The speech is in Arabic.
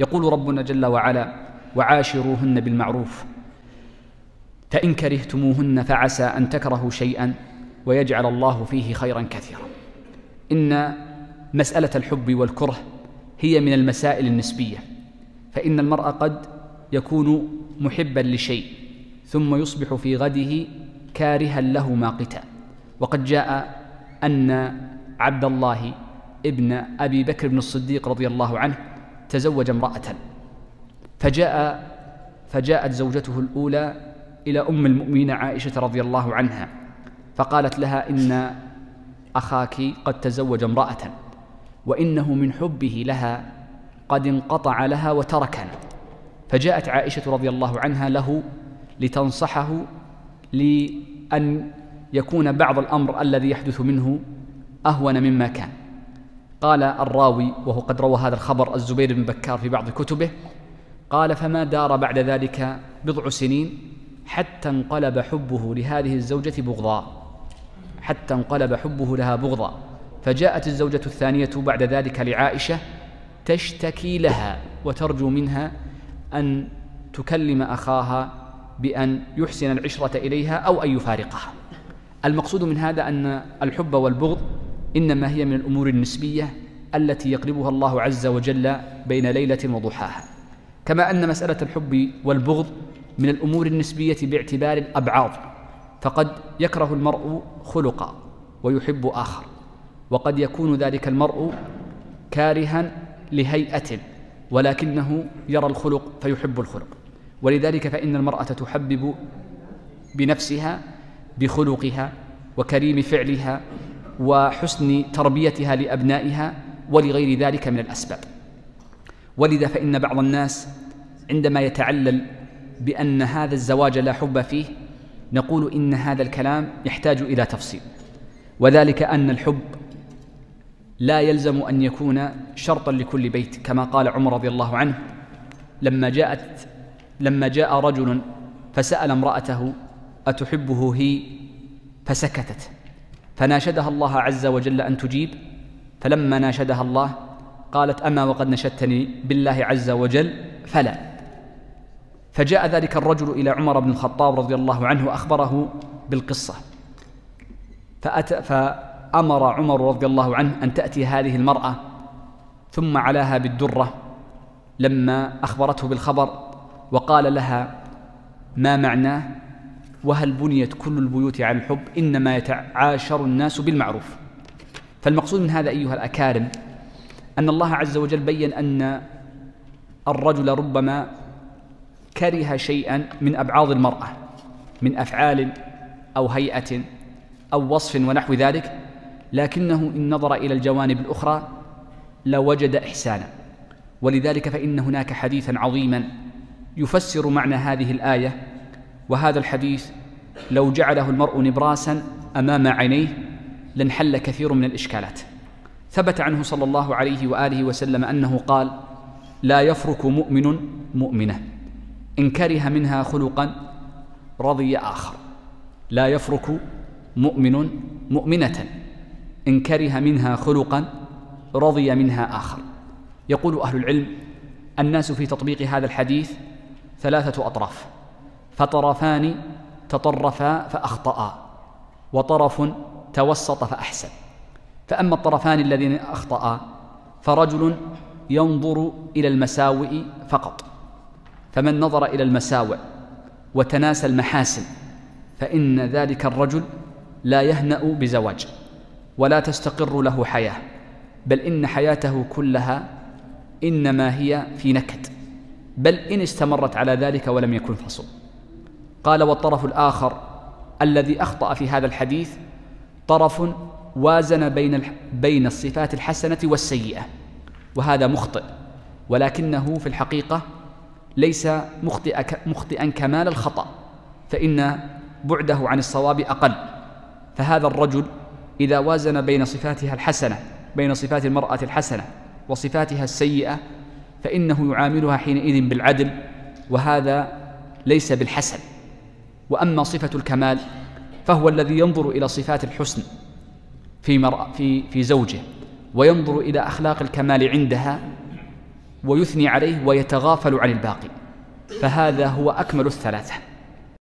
يقول ربنا جل وعلا وعاشروهن بالمعروف فإن كرهتموهن فعسى أن تكرهوا شيئا ويجعل الله فيه خيرا كثيرا. إن مسألة الحب والكره هي من المسائل النسبية فإن المرء قد يكون محبا لشيء ثم يصبح في غده كارها له ماقتا وقد جاء أن عبد الله ابن أبي بكر بن الصديق رضي الله عنه تزوج امرأة. فجاء فجاءت زوجته الأولى إلى أم المؤمنين عائشة رضي الله عنها فقالت لها إن أخاك قد تزوج امرأة وإنه من حبه لها قد انقطع لها وتركنا فجاءت عائشة رضي الله عنها له لتنصحه لأن يكون بعض الأمر الذي يحدث منه أهون مما كان. قال الراوي وهو قد روى هذا الخبر الزبير بن بكار في بعض كتبه قال فما دار بعد ذلك بضع سنين حتى انقلب حبه لهذه الزوجة بغضاء حتى انقلب حبه لها بغضا فجاءت الزوجة الثانية بعد ذلك لعائشة تشتكي لها وترجو منها أن تكلم أخاها بأن يحسن العشرة إليها أو أن يفارقها. المقصود من هذا أن الحب والبغض إنما هي من الأمور النسبية التي يقلبها الله عز وجل بين ليلة وضحاها. كما أن مسألة الحب والبغض من الأمور النسبية باعتبار الأبعاض فقد يكره المرء خلقا ويحب آخر وقد يكون ذلك المرء كارها لهيئة ولكنه يرى الخلق فيحب الخلق. ولذلك فإن المرأة تحبب بنفسها بخلقها وكريم فعلها وحسن تربيتها لأبنائها ولغير ذلك من الأسباب. ولذا فإن بعض الناس عندما يتعلل بأن هذا الزواج لا حب فيه نقول إن هذا الكلام يحتاج إلى تفصيل. وذلك أن الحب لا يلزم أن يكون شرطا لكل بيت كما قال عمر رضي الله عنه لما جاءت لما جاء رجل فسأل امرأته أتحبه هي؟ فسكتت. فناشدها الله عز وجل أن تجيب. فلما ناشدها الله قالت أما وقد نشدتني بالله عز وجل فلا. فجاء ذلك الرجل إلى عمر بن الخطاب رضي الله عنه وأخبره بالقصة. فأتى فأمر عمر رضي الله عنه أن تأتي هذه المرأة ثم علاها بالدرة لما أخبرته بالخبر وقال لها ما معناه؟ وهل بنيت كل البيوت على الحب؟ إنما يتعاشر الناس بالمعروف. فالمقصود من هذا أيها الأكارم أن الله عز وجل بين أن الرجل ربما كره شيئا من أبعاض المرأة من أفعال أو هيئة أو وصف ونحو ذلك لكنه إن نظر إلى الجوانب الأخرى لوجد إحسانا. ولذلك فإن هناك حديثا عظيما يفسر معنى هذه الآية وهذا الحديث لو جعله المرء نبراسا أمام عينيه لانحل كثير من الإشكالات. ثبت عنه صلى الله عليه وآله وسلم أنه قال لا يفرك مؤمن مؤمنة. إن كره منها خلقا رضي آخر. لا يفرك مؤمن مؤمنة. إن كره منها خلقا رضي منها آخر. يقول أهل العلم الناس في تطبيق هذا الحديث ثلاثة أطراف. فطرفان تطرفا فأخطأا وطرف توسط فأحسن. فأما الطرفان الذين أخطأ فرجل ينظر إلى المساوئ فقط فمن نظر إلى المساوئ وتناسى المحاسن فإن ذلك الرجل لا يهنأ بزواج ولا تستقر له حياة بل إن حياته كلها إنما هي في نكد بل إن استمرت على ذلك ولم يكن فصل قال والطرف الآخر الذي أخطأ في هذا الحديث طرف وازن بين بين الصفات الحسنة والسيئة وهذا مخطئ ولكنه في الحقيقة ليس مخطئ مخطئا كمال الخطأ فإن بعده عن الصواب أقل. فهذا الرجل إذا وازن بين صفاتها الحسنة بين صفات المرأة الحسنة وصفاتها السيئة فإنه يعاملها حينئذ بالعدل وهذا ليس بالحسن. وأما صفة الكمال فهو الذي ينظر إلى صفات الحسن في, مرأة في, في زوجه وينظر إلى أخلاق الكمال عندها ويثني عليه ويتغافل عن الباقي. فهذا هو أكمل الثلاثة.